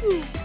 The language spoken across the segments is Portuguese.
Hmm.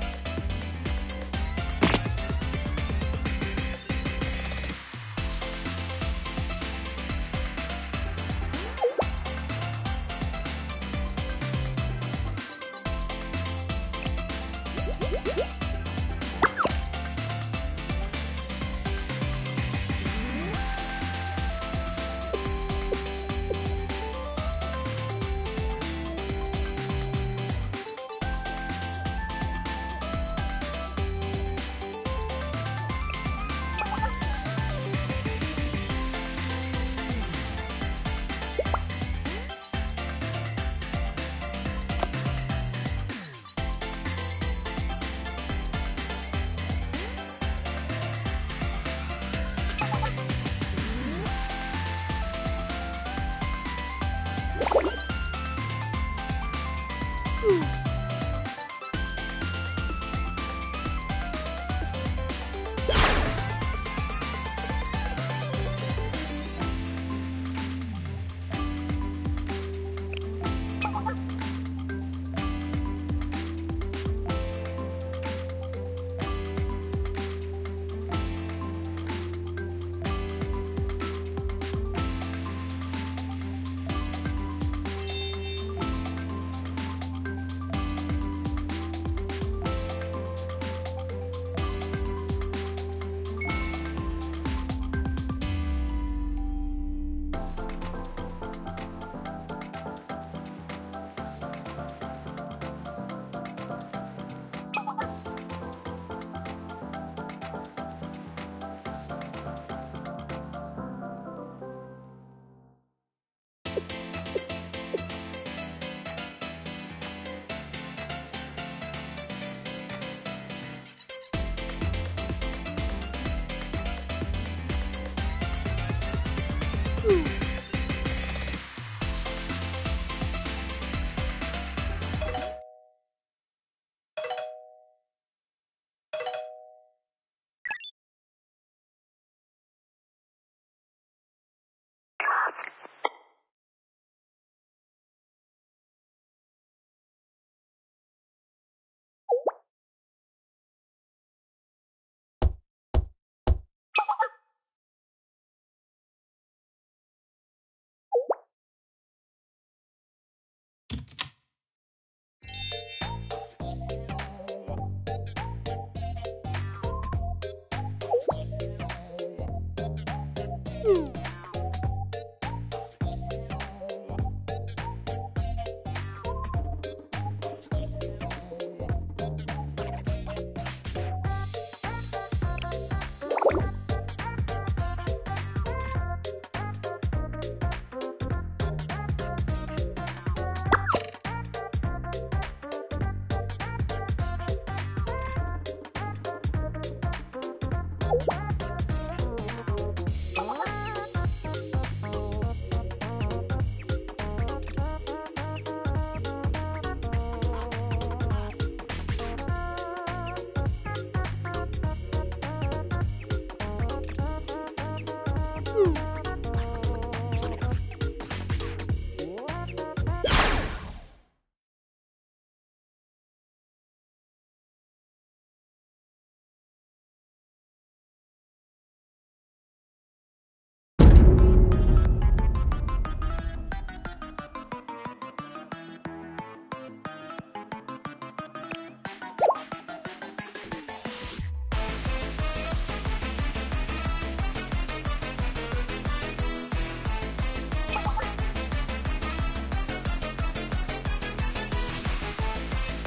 Woo!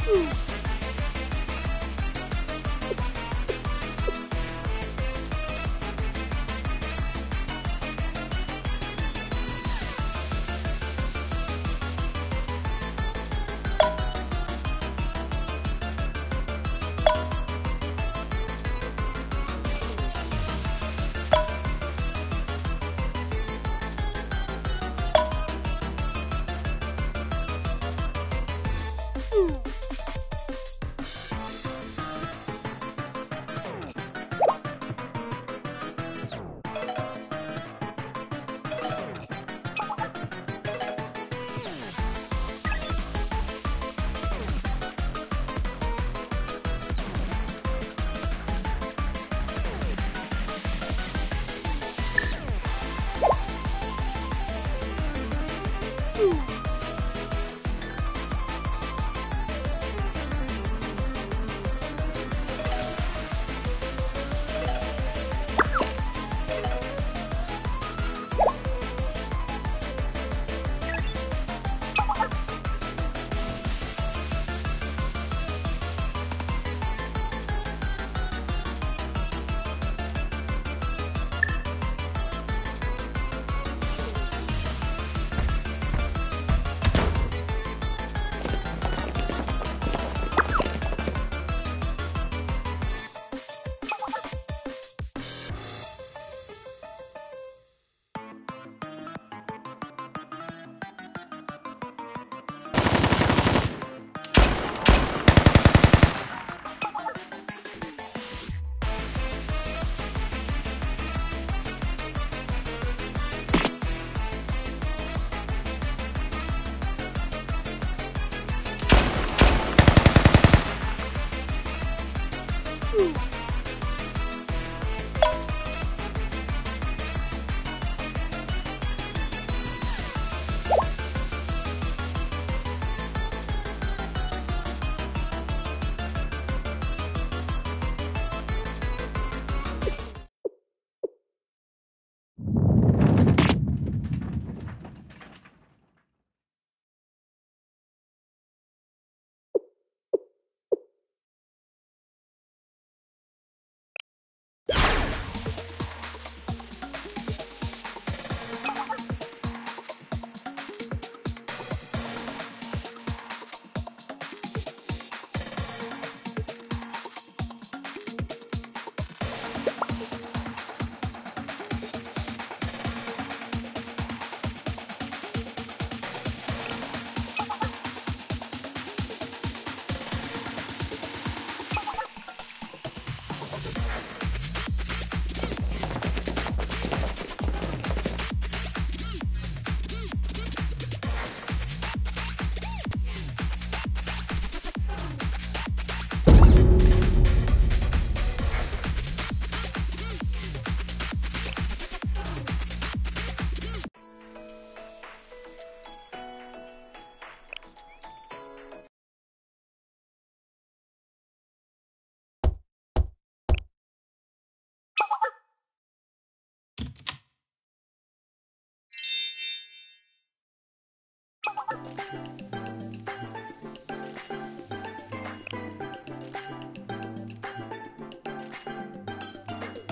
Woo!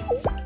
you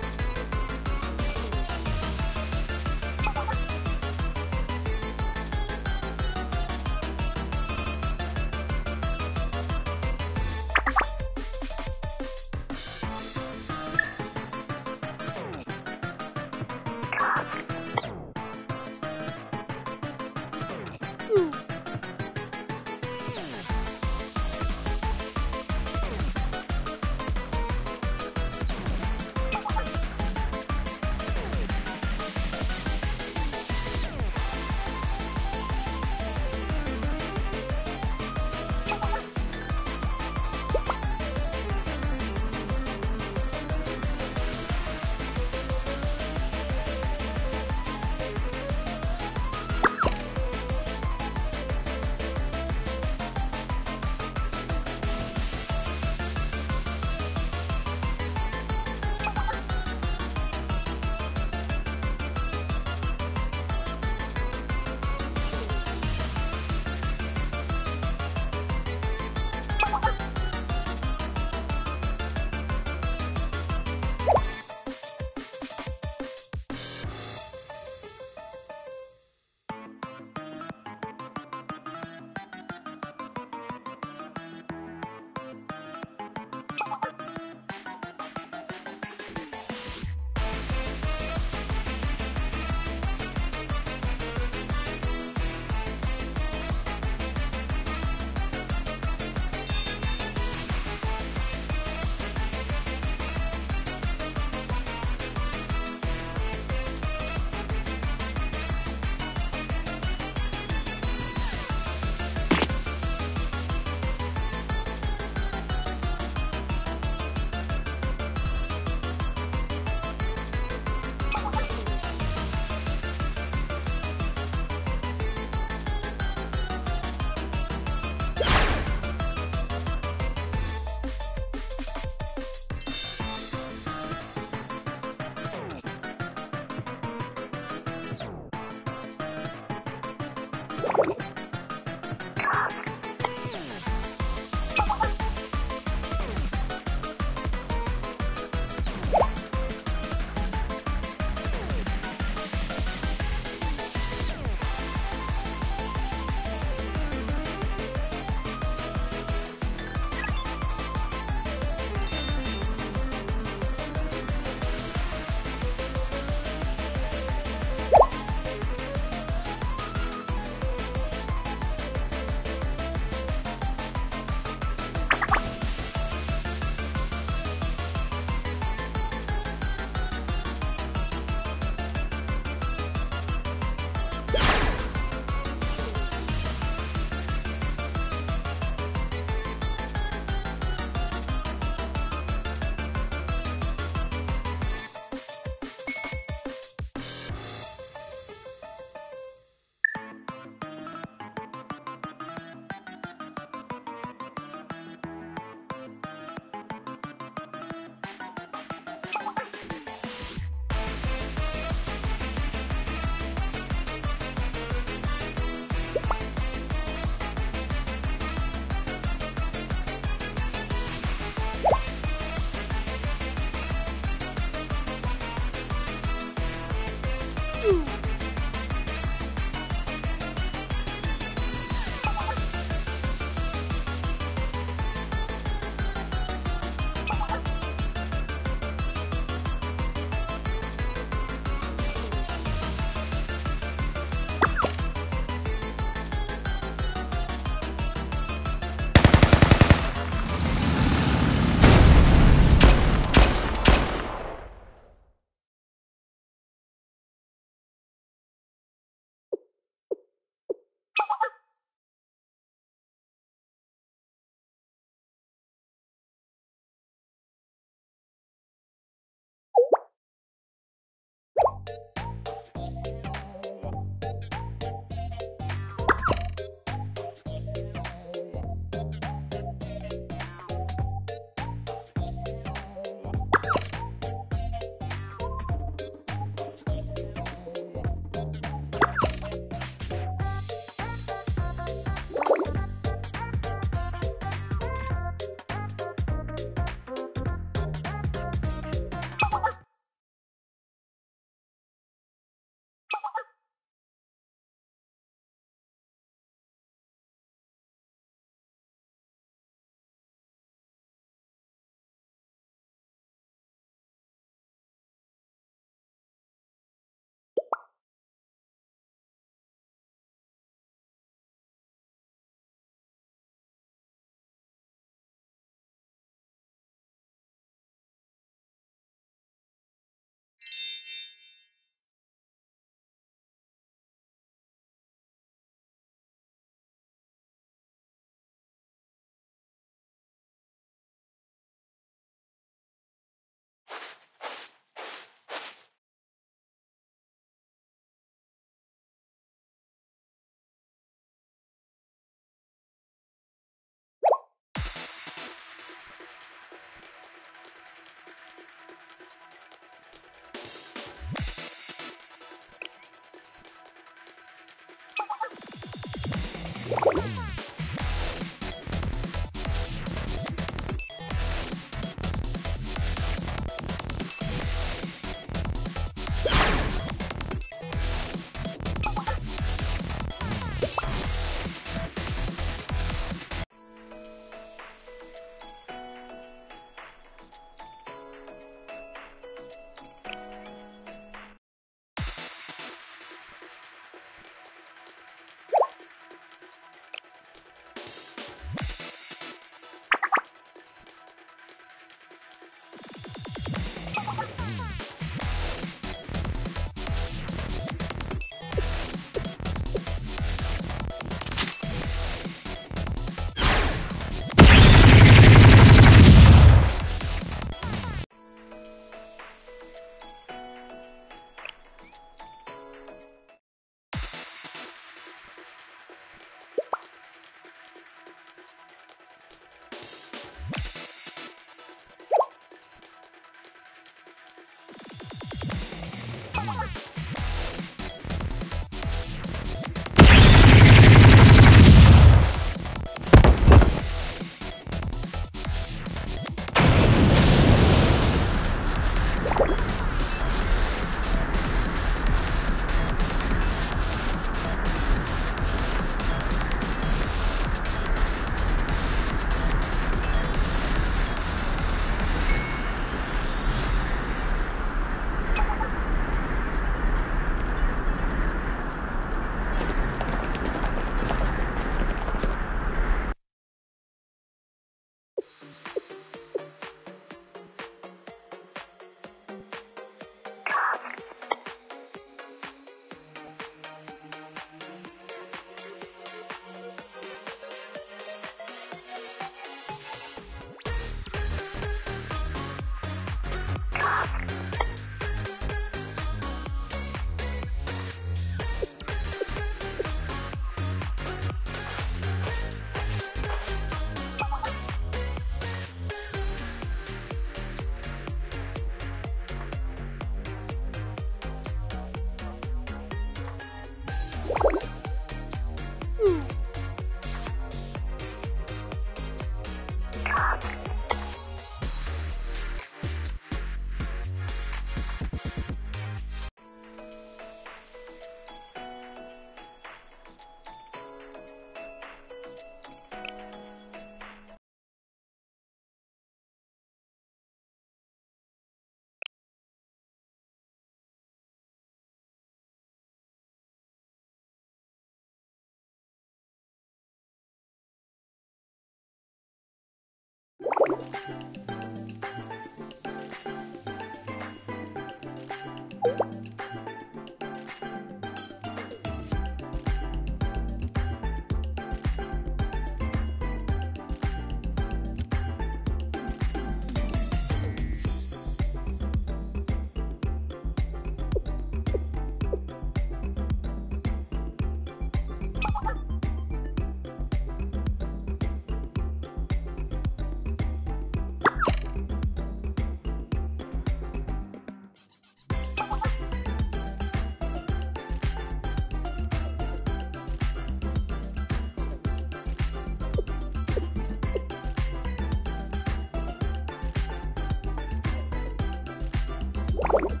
Ooh.